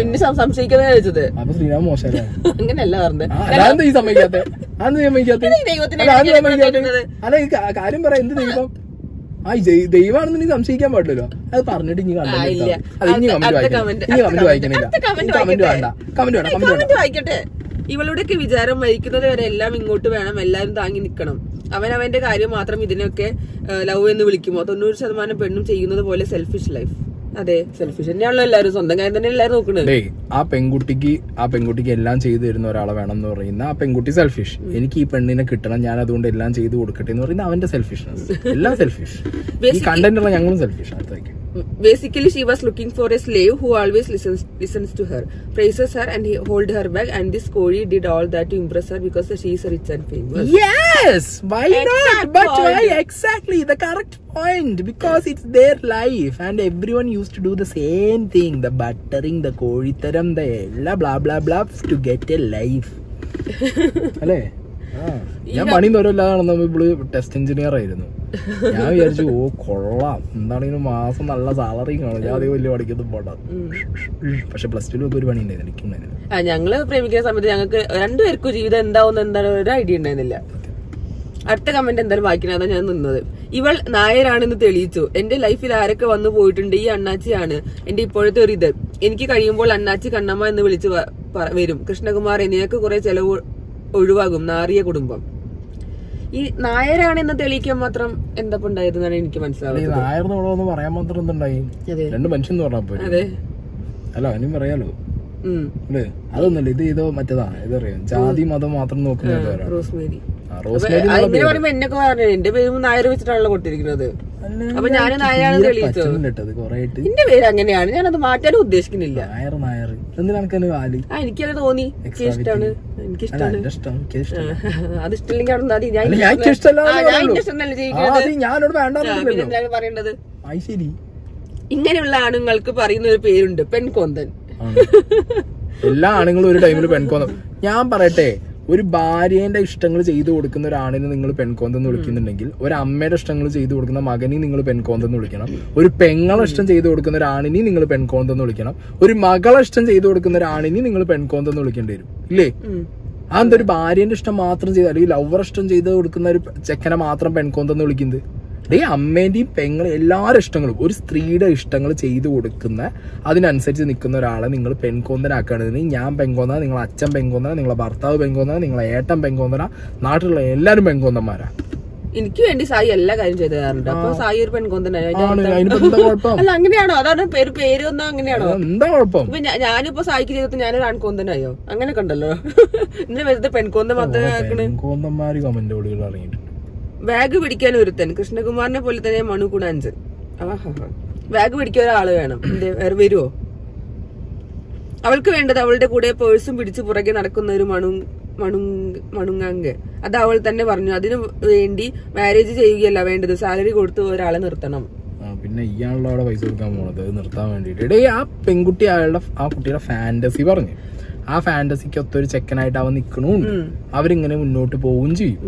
എന്നെ സം- സംശയിക്കുന്നത് ചോദിച്ചത്. അപ്പൊ ശ്രീരാമ മോശം അല്ലേ അങ്ങനെയല്ല പറഞ്ഞത്. ആ, ഈ സമ്മതിക്കാത്തെ. സമ്മതിക്കാത്തെ. അല്ല, കാര്യം പറ എന്ത് ദൈവം? ആ ദൈവമാണെന്ന് നീ സംശയിക്കാൻ പാടില്ലല്ലോ. അത് പറഞ്ഞിട്ട് ഇനി ഇല്ല. അത് ഇനി കമന്റ് വായിക്കണം. ഇനി കമന്റ് വായിക്കണില്ല. കമന്റ് വേണ്ട. കമന്റ് വേണ്ട കമന്റ് വേണ്ട. കമന്റ് വായിക്കട്ടെ. ഇവളുടെയൊക്കെ വിചാരം മരിക്കുന്നത് വരെ എല്ലാം ഇങ്ങോട്ട് വേണം എല്ലാരും താങ്ങി നിൽക്കണം അവൻ അവന്റെ കാര്യം മാത്രം ഇതിനൊക്കെ ലവ് എന്ന് വിളിക്കുമോ? തൊണ്ണൂറ് ശതമാനം പെണ്ണും ചെയ്യുന്നത് പോലെ സെൽഫിഷ് ലൈഫ് അതെ സെൽഫിഷ് തന്നെയാണല്ലോ എല്ലാവരും. സ്വന്തം കാര്യം തന്നെ എല്ലാരും നോക്കുന്നത് ആ പെൺകുട്ടിക്ക് ആ പെൺകുട്ടിക്ക് എല്ലാം ചെയ്തു തരുന്ന ഒരാളെ വേണം എന്ന് പറയുന്ന ആ പെൺകുട്ടി സെൽഫിഷ് എനിക്ക് ഈ പെണ്ണിനെ കിട്ടണം ഞാൻ അതുകൊണ്ട് എല്ലാം ചെയ്തു കൊടുക്കട്ടെ എന്ന് പറയുന്ന അവന്റെ സെൽഫിഷ്നെസ് എല്ലാം സെൽഫിഷ് ഈ കണ്ടന്റ് ഉള്ള ഞങ്ങളും സെൽഫിഷ് അടുത്തേക്ക് basically she was looking for a slave who always listens listens to her, praises her, and he hold her back. And this all did all that to impress her because she is rich and famous. Yes, why not? Exact But why point. Because it's their life, and everyone used to do the same thing: the buttering, the കോഴിത്തരം, the blah blah blah blah to get a life. അല്ലേ. ഞാൻ പണി തോരല്ലാതെ ഇപ്പോൾ test engineer ആയിരുന്നു. ഞാൻ വിചാരിച്ചു ഓ കൊള്ളാം. എന്താണെങ്കിലും മാസം നല്ല സാലറി കാണും. ഞാൻ അതേ വലിയ പഠിക്കുന്നു പോണ്ട. പക്ഷെ പ്ലസ് ടുവിലൊക്കെ ഒരു പണി ഉണ്ടായിരുന്നു. ഞങ്ങൾ പ്രേമിക്കുന്ന സമയത്ത് ഞങ്ങൾക്ക് രണ്ടുപേർക്കും ജീവിതം എന്താവുന്ന എന്താണ് ഒരു ഐഡിയ ഉണ്ടായിരുന്നില്ല. അടുത്ത കമന്റ് എന്തായാലും വായിക്കണതാ ഞാൻ നിന്നത്. ഇവൾ നായരാണെന്ന് തെളിയിച്ചു. എന്റെ ലൈഫിൽ ആരൊക്കെ വന്നു പോയിട്ടുണ്ട്? ഈ അണ്ണാച്ചിയാണ് എന്റെ ഇപ്പോഴത്തെ ഒരു ഇത്. എനിക്ക് കഴിയുമ്പോൾ അണ്ണാച്ചി കണ്ണമ്മ എന്ന് വിളിച്ച് വരും. കൃഷ്ണകുമാർ നിനക്ക് കുറെ ചെലവ് ഒഴിവാകും. നാറിയ കുടുംബം. ഈ നായരാണെന്ന് തെളിയിക്കാൻ മാത്രം എന്താ ഉണ്ടായതെന്നാണ് എനിക്ക് മനസ്സിലാവുന്നത്. പറയാൻ മാത്രം എന്തുണ്ടായി? രണ്ട് മനുഷ്യൻ അതെ. അല്ല പറയാലോ? ഇത് ഇതോ മറ്റേതാണ് ഇതറിയാം ജാതി മതം മാത്രം നോക്കുന്ന റോസ്മേരി. പറയുമ്പോ എന്നൊക്കെ പറഞ്ഞു? എന്റെ പേരും നായർ വെച്ചിട്ടാണല്ലോ കൊടുത്തിരിക്കുന്നത്. അപ്പൊ ഞാൻ നായരാണെന്ന് തെളിയിച്ചോ? എന്റെ പേര് അങ്ങനെയാണ് ഞാനത് മാറ്റാനും ഉദ്ദേശിക്കുന്നില്ല. നായർ നായർ. ആ എനിക്കത് തോന്നി. എനിക്ക് ഇഷ്ടമാണ്. എനിക്കിഷ്ടമാണ്. അത് ഇഷ്ടമില്ലെങ്കിൽ അവിടെ മതി. ഞാൻ ഞാൻ ഇഷ്ടമല്ല ജീവിക്കുന്നത് പറയേണ്ടത്? ഇങ്ങനെയുള്ള ആണുങ്ങൾക്ക് പറയുന്ന ഒരു പേരുണ്ട് പെൺകൊന്തൻ. ആണ്. എല്ലാ ആണുങ്ങളും ഒരു ടൈമിൽ പെൺകോന്തൻ. ഞാൻ പറയട്ടെ ഒരു ഭാര്യേന്റെ ഇഷ്ടങ്ങൾ ചെയ്തു കൊടുക്കുന്ന ഒരാണിനെ നിങ്ങൾ പെൺകോന്തെന്ന് വിളിക്കുന്നുണ്ടെങ്കിൽ ഒരു അമ്മയുടെ ഇഷ്ടങ്ങൾ ചെയ്തു കൊടുക്കുന്ന മകനെ നിങ്ങൾ പെൺകോന്തെന്ന് വിളിക്കണം. ഒരു പെങ്ങളെ ഇഷ്ടം ചെയ്തു കൊടുക്കുന്ന ഒരാണിനെ നിങ്ങൾ പെൺകോന്തെന്ന് വിളിക്കണം. ഒരു മകളെ ഇഷ്ടം ചെയ്തു കൊടുക്കുന്ന ഒരാണിനെ നിങ്ങൾ പെൺകോന്തെന്ന് വിളിക്കേണ്ടി വരും. ഇല്ലേ? അതെന്താ ഒരു ഭാര്യന്റെ ഇഷ്ടം മാത്രം ചെയ്ത് അല്ലെങ്കിൽ ലവർ ഇഷ്ടം ചെയ്ത് കൊടുക്കുന്ന ഒരു ചെക്കനെ മാത്രം പെൺകോന്തെന്ന് വിളിക്കുന്നത്? ഡേ അമ്മേന്റെയും പെങ്ങളും എല്ലാവരുടെ ഇഷ്ടങ്ങളും ഒരു സ്ത്രീയുടെ ഇഷ്ടങ്ങൾ ചെയ്തു കൊടുക്കുന്ന അതിനനുസരിച്ച് നിൽക്കുന്ന ഒരാളെ നിങ്ങൾ പെൺകോന്തനാക്കുകയാണെങ്കിൽ ഞാൻ പെൺകോന്ന നിങ്ങളെ അച്ഛൻ പെൺകോന്തന നിങ്ങളെ ഭർത്താവ് പെൺകോന്തന നിങ്ങളെ ഏട്ടൻ പെൺകോന്തന നാട്ടിലുള്ള എല്ലാവരും പെൺകോന്തന്മാരാ. എനിക്ക് വേണ്ടി സായി എല്ലാ കാര്യം ചെയ്തു തരാറുണ്ട്. അപ്പൊ സായി ഒരു പെൺകൊന്തനായി ആണ് അതിനിപ്പോ എന്താ അല്ല അങ്ങനെയാണോ? അതാണ് പേര് പേര് ഒന്നും അങ്ങനെയാണോ എന്താ കുഴപ്പം? ഇപ്പൊ ഞാ- ഞാനിപ്പോ സായിക്ക് ചെയ്തിട്ട് ഞാനൊരു ആൺകൊന്തനായോ? അങ്ങനെ കണ്ടല്ലോ ഇന്നലെ വെറുതെ പെൺകൊന്ത മാത്രമേ പെൺകോന്തന്മാര് കമന്റ് ഇറങ്ങിയിട്ടുണ്ട് ബാഗ് പിടിക്കാൻ ഒരുത്തൻ. കൃഷ്ണകുമാറിനെ പോലെ തന്നെ മണു കുണാഞ്ചൻ ആഹാഹാ. ബാഗ് പിടിക്കാൻ ഒരാൾ വേണം. വേറെ വരുവോ? അവൾക്ക് വേണ്ടത് അവളുടെ കൂടെ പേഴ്സും പിടിച്ച് പുറകെ നടക്കുന്ന ഒരു മണു മണു മണുങ്ങാങ്ക്. അത് അവൾ തന്നെ പറഞ്ഞു. അതിനു വേണ്ടി മാരേജ് ചെയ്യുകയല്ല വേണ്ടത്. സാലറി കൊടുത്ത് ഒരാളെ നിർത്തണം. പിന്നെ ഇയാളുടെ അവിടെ പൈസ കൊടുക്കാൻ പോണത്. നിർത്താൻ വേണ്ടിട്ട് ആ പെൺകുട്ടി അയാളുടെ ആ കുട്ടിയുടെ ഫാന്റസി പറഞ്ഞു. ആ ഫാന്റസിക്ക് ഒത്തൊരു ചെക്കനായിട്ട് അവൻ നിക്കണു അവരിങ്ങനെ മുന്നോട്ട് പോവുകയും ചെയ്യും.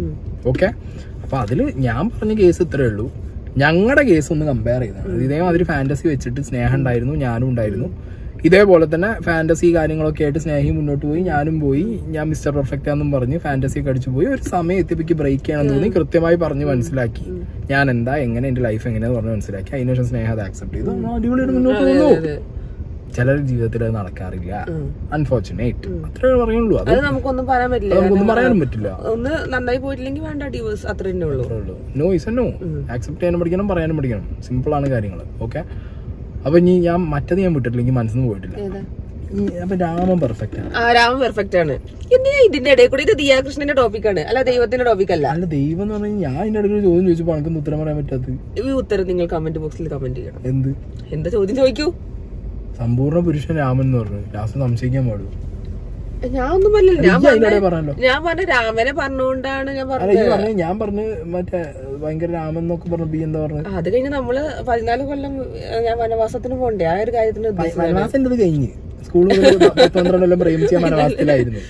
ഓക്കെ അപ്പൊ അതിൽ ഞാൻ പറഞ്ഞ കേസ് ഇത്രേ ഉള്ളൂ. ഞങ്ങളുടെ കേസ് ഒന്ന് കമ്പയർ ചെയ്താണ്. ഇതേമാതിരി ഫാന്റസി വെച്ചിട്ട് സ്നേഹം ഉണ്ടായിരുന്നു ഞാനും ഉണ്ടായിരുന്നു. ഇതേപോലെ തന്നെ ഫാന്റസി കാര്യങ്ങളൊക്കെ ആയിട്ട് സ്നേഹി മുന്നോട്ട് പോയി ഞാനും പോയി. ഞാൻ മിസ്റ്റർ പെർഫെക്റ്റ് ആണെന്നും പറഞ്ഞ് ഫാന്റസി ഒക്കെ അടിച്ചു പോയി. ഒരു സമയം എത്തിപ്പിക്ക് ബ്രേക്ക് ചെയ്യണമെന്ന് തോന്നി. കൃത്യമായി പറഞ്ഞ് മനസ്സിലാക്കി. ഞാൻ എന്താ എങ്ങനെ എന്റെ ലൈഫ് എങ്ങനെയാന്ന് പറഞ്ഞ് മനസ്സിലാക്കി. അതിനുശേഷം സ്നേഹം അത് ആക്സെപ്റ്റ് ചെയ്തു. അടിപൊളിയായിട്ട് മുന്നോട്ട് പോകുന്നു. ചിലർ ജീവിതത്തിൽ അത് നടക്കാറില്ല. അൺഫോർച്ചുനേറ്റ് അത്രേ പറയുള്ളൂ. അത് നമുക്കൊന്നും പറയാൻ പറ്റില്ല. നമുക്കൊന്നും പറയാനും പറ്റില്ല. ഒന്ന് നന്നായി പോയിട്ടില്ലെങ്കിൽ വേണ്ട ഡിവേഴ്സ് അത്ര തന്നെ ഉള്ളൂ. നോ ഇസ് നോ ആക്സെപ്റ്റ് ചെയ്യാനും പഠിക്കണം പറയാനും പഠിക്കണം. സിമ്പിൾ ആണ് കാര്യങ്ങൾ ഓക്കെ അപ്പൊ ഇനി ഞാൻ മറ്റത് ഞാൻ വിട്ടിട്ടില്ലെങ്കിൽ മനസ്സിന് പോയിട്ടില്ല. രാമൻ പെർഫെക്റ്റ് ആണ്. ആ രാമൻ പെർഫെക്റ്റ് ആണ്. എന്തിനാ ഇതിന്റെ ഇടയിൽ കൂടി? ഇത് ദിയാകൃഷ്ണന്റെ ടോപ്പിക്കാണ് അല്ല ദൈവത്തിന്റെ ടോപ്പിക് അല്ല. അല്ല ദൈവം എന്ന് പറഞ്ഞാൽ ഞാൻ ഇതിന്റെ ഇടയിൽ ചോദ്യം ചോദിച്ചപ്പോൾ എനിക്കൊന്നും ഉത്തരം പറയാൻ പറ്റാത്തത്. ഈ ഉത്തരം നിങ്ങൾ കമന്റ് ബോക്സിൽ കമന്റ് ചെയ്യണം. എന്ത്? എന്താ ചോദ്യം ചോദിക്കൂ? സമ്പൂർണ പുരുഷൻ രാമൻ എന്ന് പറഞ്ഞു. ലാസ്റ്റ് സംശയിക്കാൻ പാടു ഞാൻ ഒന്നും പറഞ്ഞില്ല ഞാൻ പറഞ്ഞ ഞാൻ പറഞ്ഞ രാമനെ പറഞ്ഞുകൊണ്ടാണ് ഞാൻ പറഞ്ഞത്. ഞാൻ പറഞ്ഞു മറ്റേ ഭയങ്കര രാമൻ എന്നൊക്കെ പറഞ്ഞു ബി എന്താ പറഞ്ഞു അത് കഴിഞ്ഞ് നമ്മൾ പതിനാല് കൊല്ലം ഞാൻ വനവാസത്തിന് പോണ്ടേ ആ ഒരു കാര്യത്തിന് വനവാസം എന്റെ കഴിഞ്ഞ്. സ്കൂളിൽ പന്ത്രണ്ടെല്ലാം പ്രേമിച്ച വനവാസത്തിലായിരുന്നു.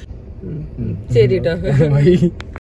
ശരി കേട്ടോ